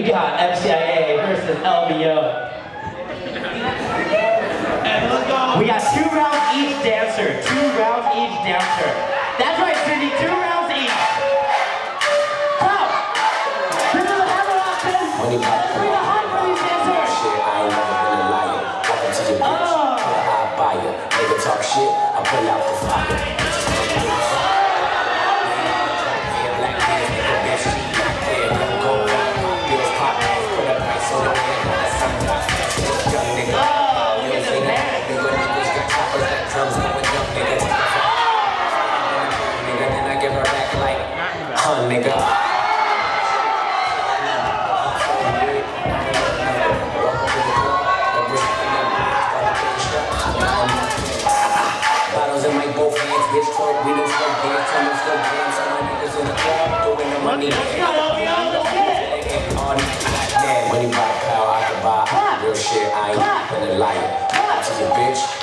We got MCIA versus LVO. We got two rounds each dancer. Two rounds each dancer. That's right, Cindy. Two rounds each. Come. This is a hammer back. Bring the hype for these dancers. Shit, I ain't never been a liar. Welcome to your bitch. Oh. I buy it. Nigga talk shit, I pull out the fire. Huh, nigga. Bottles in my both hands, bitch, twerk, we don't dance, tell them slow dance, all my niggas in the club, doing the money. Let's go, LVO. Let's get it. On yeah, money by the power, I can buy real shit, I ain't been a liar. To your bitch,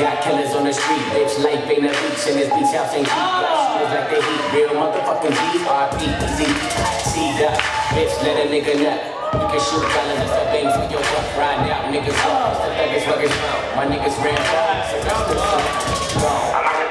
Got killers on the street, bitch. Life ain't a beach, and this beach house ain't cheap. Feels like they heat, real motherfucking G's. RP. See that, bitch, let a nigga nut. You can shoot dollars, that's a bang for your buck. Ride out, niggas up. The my niggas ran up. So that's the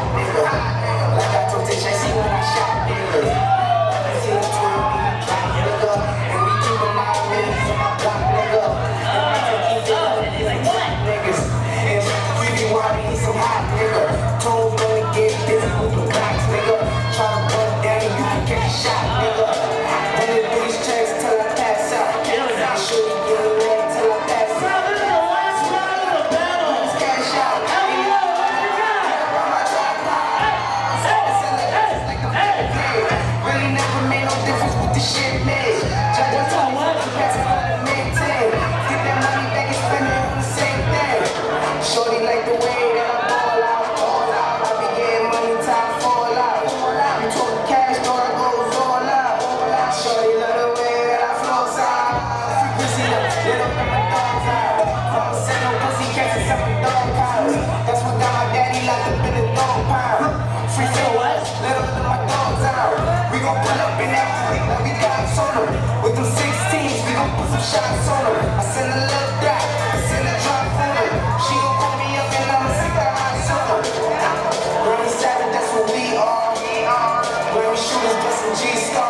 Because them. With them 16s, we gon' put some shots on them. I send a love dot, I send a drop for them. She gon' call me up and I'ma stick her eyes summer. them. Grammy savage, that's what we are. We are. Grammy shooters, bustin' G-Star.